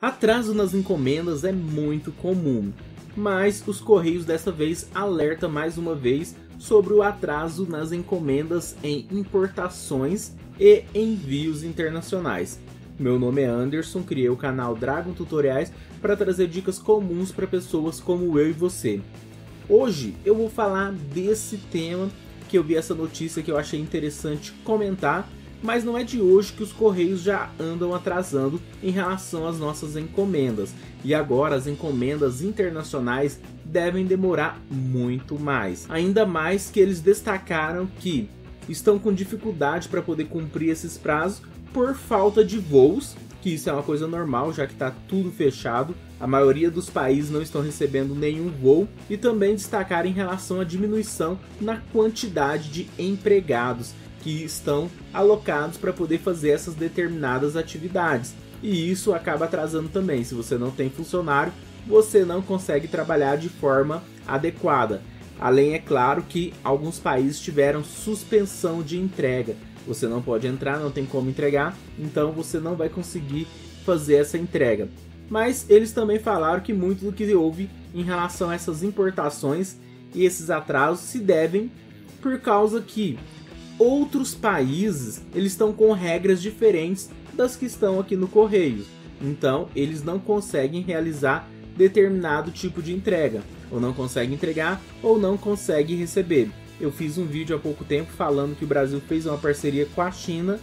Atraso nas encomendas é muito comum, mas os Correios dessa vez alerta mais uma vez sobre o atraso nas encomendas em importações e envios internacionais. Meu nome é Anderson, criei o canal Dragon Tutoriais para trazer dicas comuns para pessoas como eu e você. Hoje eu vou falar desse tema que eu vi essa notícia que eu achei interessante comentar mas não é de hoje que os correios já andam atrasando em relação às nossas encomendas. E agora as encomendas internacionais devem demorar muito mais. Ainda mais que eles destacaram que estão com dificuldade para poder cumprir esses prazos por falta de voos, que isso é uma coisa normal, já que está tudo fechado. A maioria dos países não estão recebendo nenhum voo e também destacaram em relação à diminuição na quantidade de empregados que estão alocados para poder fazer essas determinadas atividades. E isso acaba atrasando também. Se você não tem funcionário, você não consegue trabalhar de forma adequada. Além, é claro, que alguns países tiveram suspensão de entrega. Você não pode entrar, não tem como entregar, então você não vai conseguir fazer essa entrega. Mas eles também falaram que muito do que houve em relação a essas importações e esses atrasos se devem por causa que outros países eles estão com regras diferentes das que estão aqui no correio. Então, eles não conseguem realizar determinado tipo de entrega, ou não conseguem entregar, ou não conseguem receber. Eu fiz um vídeo há pouco tempo falando que o Brasil fez uma parceria com a China,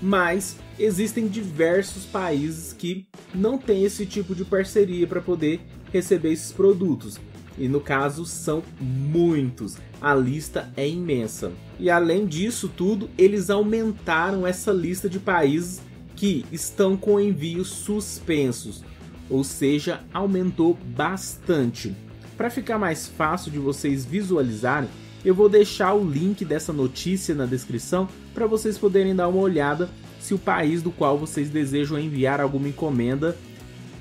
mas existem diversos países que não têm esse tipo de parceria para poder receber esses produtos. E no caso são muitos. A lista é imensa. E além disso tudo, eles aumentaram essa lista de países que estão com envios suspensos. Ou seja, aumentou bastante. Para ficar mais fácil de vocês visualizarem, eu vou deixar o link dessa notícia na descrição para vocês poderem dar uma olhada se o país do qual vocês desejam enviar alguma encomenda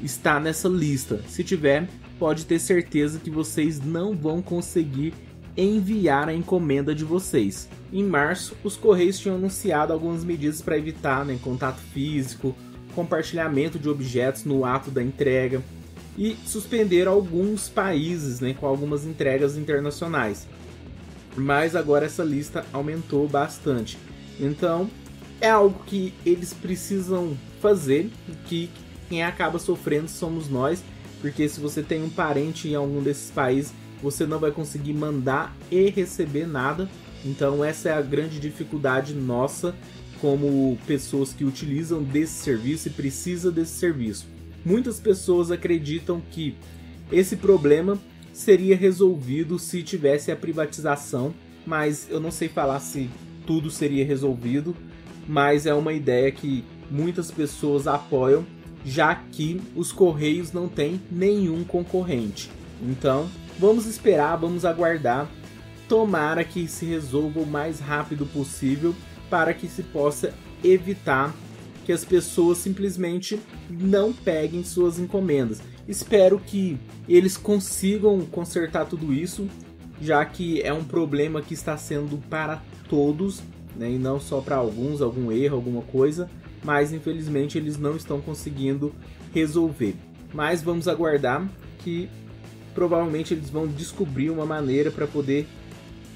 está nessa lista. Se tiver, pode ter certeza que vocês não vão conseguir enviar a encomenda de vocês. Em março, os Correios tinham anunciado algumas medidas para evitar né, contato físico, compartilhamento de objetos no ato da entrega e suspenderam alguns países né, com algumas entregas internacionais. Mas agora essa lista aumentou bastante. Então é algo que eles precisam fazer, que quem acaba sofrendo somos nós porque se você tem um parente em algum desses países, você não vai conseguir mandar e receber nada. Então essa é a grande dificuldade nossa como pessoas que utilizam desse serviço e precisa desse serviço. Muitas pessoas acreditam que esse problema seria resolvido se tivesse a privatização, mas eu não sei falar se tudo seria resolvido, mas é uma ideia que muitas pessoas apoiam já que os Correios não têm nenhum concorrente. Então, vamos esperar, vamos aguardar. Tomara que se resolva o mais rápido possível para que se possa evitar que as pessoas simplesmente não peguem suas encomendas. Espero que eles consigam consertar tudo isso, já que é um problema que está sendo para todos, né, e não só para alguns, algum erro, alguma coisa mas infelizmente eles não estão conseguindo resolver. Mas vamos aguardar que provavelmente eles vão descobrir uma maneira para poder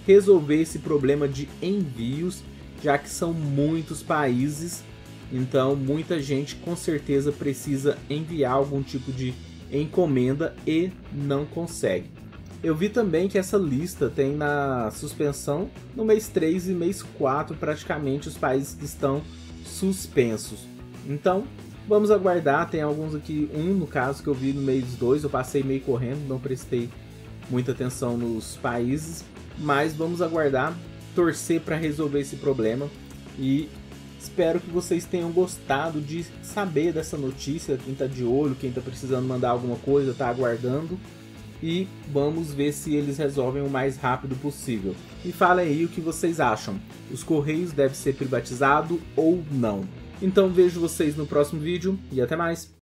resolver esse problema de envios, já que são muitos países, então muita gente com certeza precisa enviar algum tipo de encomenda e não consegue. Eu vi também que essa lista tem na suspensão no mês 3 e mês 4 praticamente os países que estão suspensos. Então, vamos aguardar. Tem alguns aqui, um no caso que eu vi no meio dos dois, eu passei meio correndo, não prestei muita atenção nos países, mas vamos aguardar, torcer para resolver esse problema e espero que vocês tenham gostado de saber dessa notícia. Quem está de olho, quem está precisando mandar alguma coisa, está aguardando e vamos ver se eles resolvem o mais rápido possível. E falem aí o que vocês acham. Os Correios devem ser privatizados ou não? Então vejo vocês no próximo vídeo e até mais!